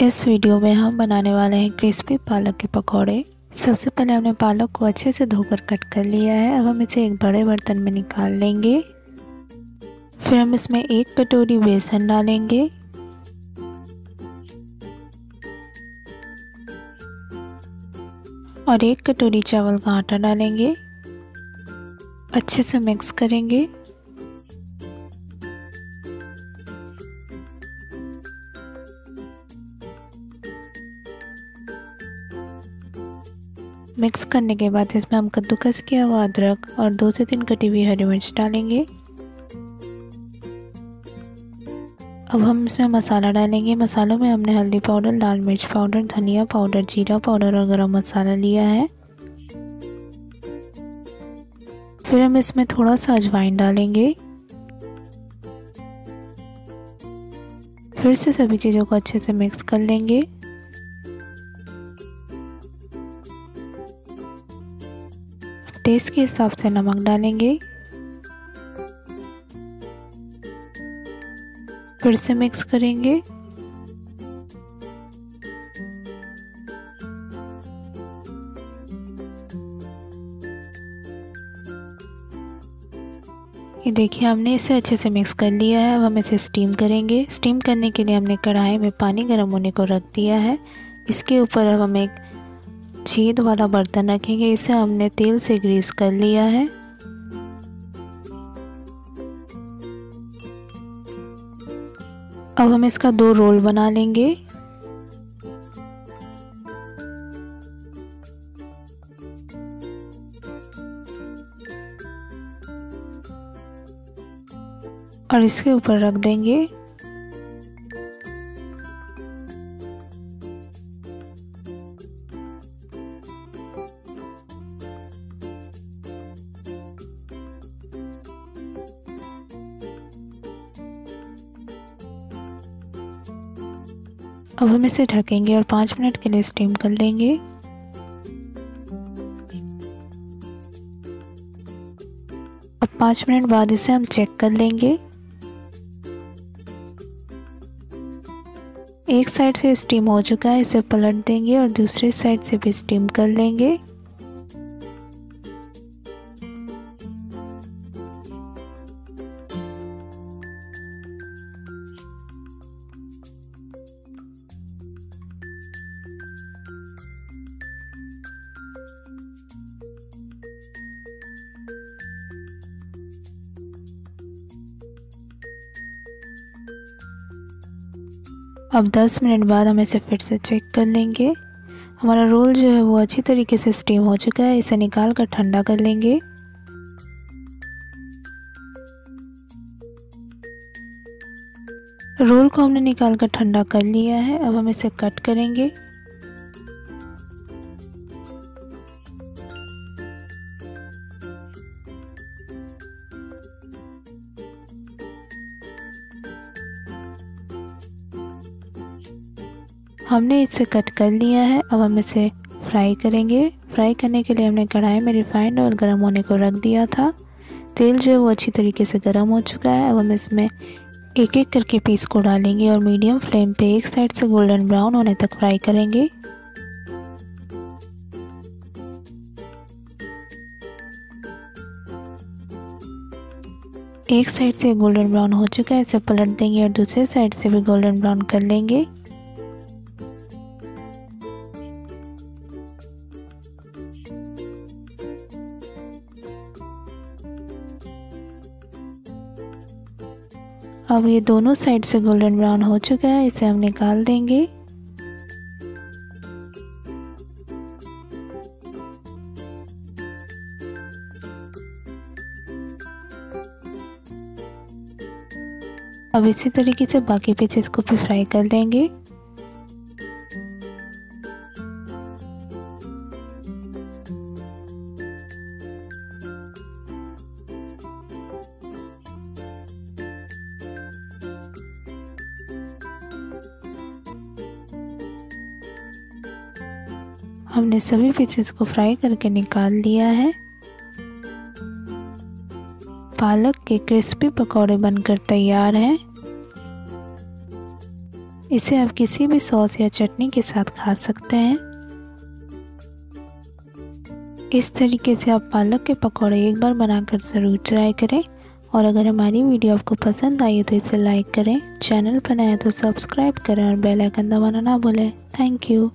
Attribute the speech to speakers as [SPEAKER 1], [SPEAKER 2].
[SPEAKER 1] इस वीडियो में हम बनाने वाले हैं क्रिस्पी पालक के पकौड़े। सबसे पहले हमने पालक को अच्छे से धोकर कट कर लिया है। अब हम इसे एक बड़े बर्तन में निकाल लेंगे। फिर हम इसमें एक कटोरी बेसन डालेंगे। और एक कटोरी चावल का आटा डालेंगे। अच्छे से मिक्स करेंगे। मिक्स करने के बाद इसमें हम कद्दूकस किया हुआ अदरक और दो से तीन कटी हुई हरी मिर्च डालेंगे। अब हम इसमें मसाला डालेंगे। मसालों में हमने हल्दी पाउडर, लाल मिर्च पाउडर, धनिया पाउडर, जीरा पाउडर और गरम मसाला लिया है। फिर हम इसमें थोड़ा सा अजवाइन डालेंगे। फिर से सभी चीज़ों को अच्छे से मिक्स कर लेंगे। टेस्ट के हिसाब से नमक डालेंगे। फिर से मिक्स करेंगे। ये देखिए, हमने इसे अच्छे से मिक्स कर लिया है। अब हम इसे स्टीम करेंगे। स्टीम करने के लिए हमने कढ़ाई में पानी गर्म होने को रख दिया है। इसके ऊपर अब हम एक छेद वाला बर्तन रखेंगे। इसे हमने तेल से ग्रीस कर लिया है। अब हम इसका दो रोल बना लेंगे। और इसके ऊपर रख देंगे। अब हम इसे ढकेंगे और पाँच मिनट के लिए स्टीम कर लेंगे। अब पाँच मिनट बाद इसे हम चेक कर लेंगे। एक साइड से स्टीम हो चुका है, इसे पलट देंगे और दूसरी साइड से भी स्टीम कर लेंगे। अब 10 मिनट बाद हम इसे फिर से चेक कर लेंगे। हमारा रोल जो है वो अच्छी तरीके से स्टीम हो चुका है, इसे निकाल कर ठंडा कर लेंगे। रोल को हमने निकाल कर ठंडा कर लिया है, अब हम इसे कट करेंगे। हमने इसे कट कर लिया है। अब हम इसे फ्राई करेंगे। फ्राई करने के लिए हमने कढ़ाई में रिफाइंड ऑयल गर्म होने को रख दिया था। तेल जो है वो अच्छी तरीके से गर्म हो चुका है। अब हम इसमें एक एक करके पीस को डालेंगे और मीडियम फ्लेम पे एक साइड से गोल्डन ब्राउन होने तक फ्राई करेंगे। एक साइड से गोल्डन ब्राउन हो चुका है। इसे पलट देंगे और दूसरे साइड से भी गोल्डन ब्राउन कर लेंगे। अब ये दोनों साइड से गोल्डन ब्राउन हो चुका है, इसे हम निकाल देंगे। अब इसी तरीके से बाकी पीछे को भी फ्राई कर लेंगे। हमने सभी पीसेस को फ्राई करके निकाल लिया है। पालक के क्रिस्पी पकौड़े बनकर तैयार हैं। इसे आप किसी भी सॉस या चटनी के साथ खा सकते हैं। इस तरीके से आप पालक के पकौड़े एक बार बनाकर ज़रूर ट्राई करें और अगर हमारी वीडियो आपको पसंद आई तो इसे लाइक करें। चैनल पर नया तो सब्सक्राइब करें और बेल आइकन दबाना ना भूलें। Thank you